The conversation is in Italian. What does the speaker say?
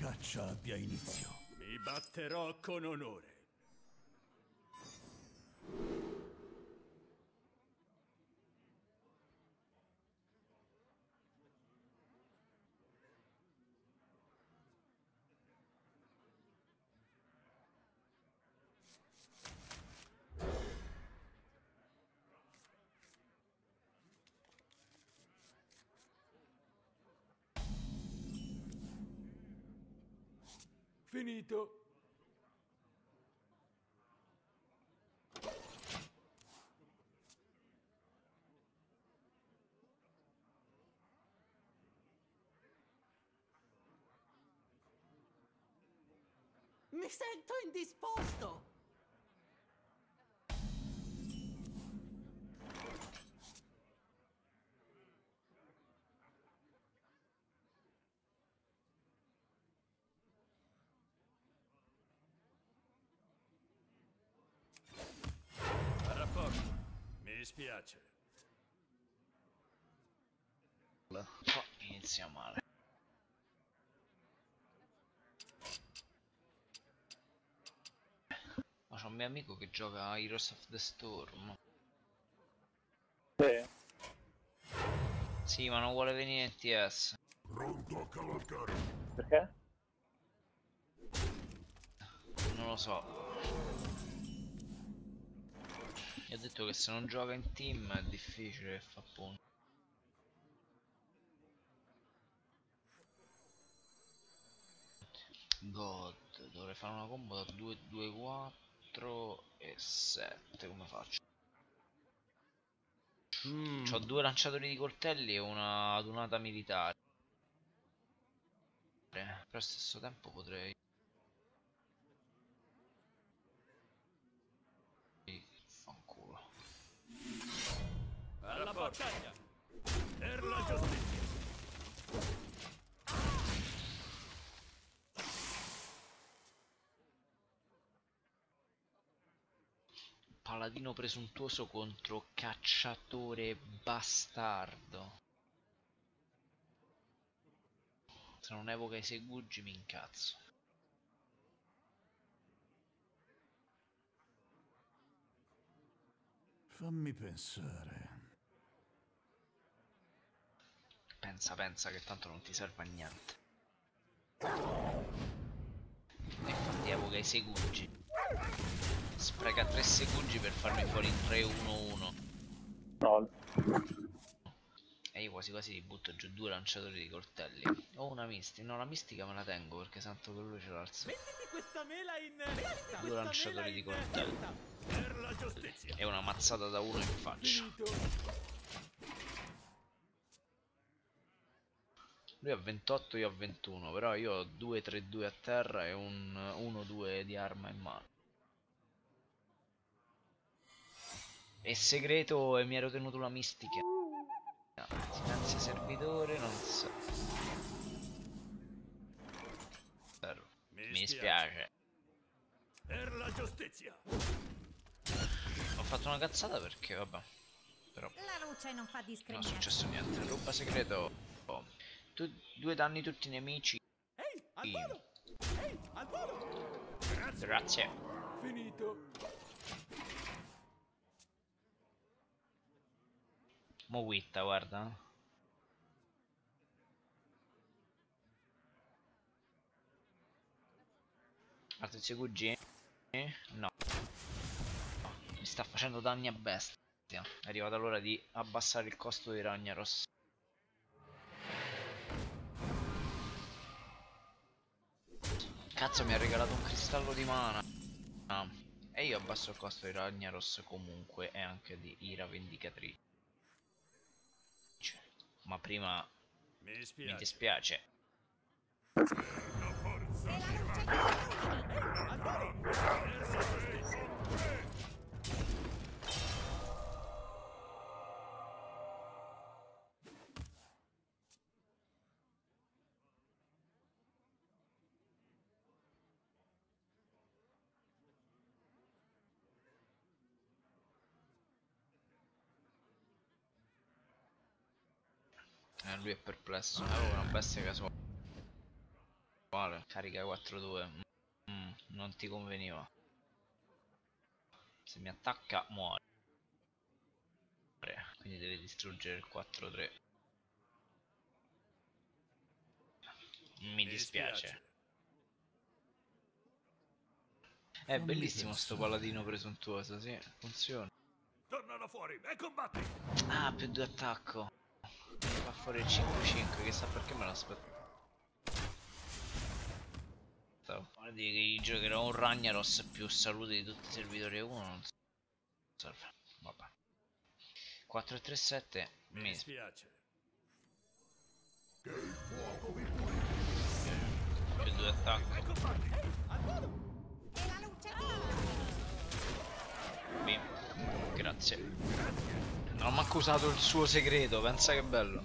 caccia abbia inizio. Mi batterò con onore. Finito. Mi sento indisposto! Dispiace. Oh, inizia male. Ma c'è un mio amico che gioca a Heroes of the Storm. Sì. Sì, ma non vuole venire in TS. Pronto a cavalcare. Perché? Non lo so. Gli ho detto che se non gioca in team è difficile che fa punti. God, dovrei fare una combo da 2, 2, 4 e 7. Come faccio? Mm, Ho due lanciatori di coltelli e una adunata militare. Però allo stesso tempo potrei. Alla battaglia. Per la giustizia. Paladino presuntuoso contro cacciatore bastardo. Se non evoca i segugi mi incazzo. Fammi pensare. Pensa, pensa che tanto non ti serve a niente. E infatti evoca i segugi. Spreca 3 segugi per farmi fuori in 3-1-1. No. E io quasi quasi ti butto giù due lanciatori di coltelli. Ho una mistica. No, la mistica me la tengo perché santo che lui ce l'ha al sé. Venditi questa mela in... Venditi Due lanciatori mela di coltelli. carta. Per la giustizia. E una mazzata da uno in faccia. Finito. Lui ha 28, io ho 21. Però io ho 2-3-2 a terra e un 1-2 di arma in mano. E segreto e mi ero tenuto la mistica. Silenzio servitore, non so. Vero. Mi dispiace. Per la giustizia. Ho fatto una cazzata perché vabbè. Però La luce non fa non è successo niente. Ruba segreto. Oh. Tu, due danni tutti i nemici. Ehi, al volo! Ehi, al volo! Grazie. Finito. Mo witta, guarda. Attenzione. Eh? No. No, Mi sta facendo danni a bestia. È arrivata l'ora di abbassare il costo di Ragnaros. Cazzo mi ha regalato un cristallo di mana. Ah, E io abbasso il costo di Ragnaros comunque e anche di Ira Vendicatrice. Ma prima Mi mi dispiace. dispiace. Eh, lui è perplesso. Avevo una bestia casuale. Carica 4-2. Mm, non ti conveniva. Se mi attacca muore. Quindi deve distruggere il 4-3. Mi dispiace. È bellissimo sto paladino presuntuoso, sì, funziona. Tornano fuori e combatti! Ah, più due attacco. Fa fuori il 5-5, che sa perché me l'aspetto. Guarda che gli giocherò un Ragnaros più salute di tutti i servitori a 1 non serve. Vabbè. 4-3-7 Mi mi dispiace. più due attacco. E combatti! Bim. Grazie. Non ho manco usato il suo segreto, pensa che bello.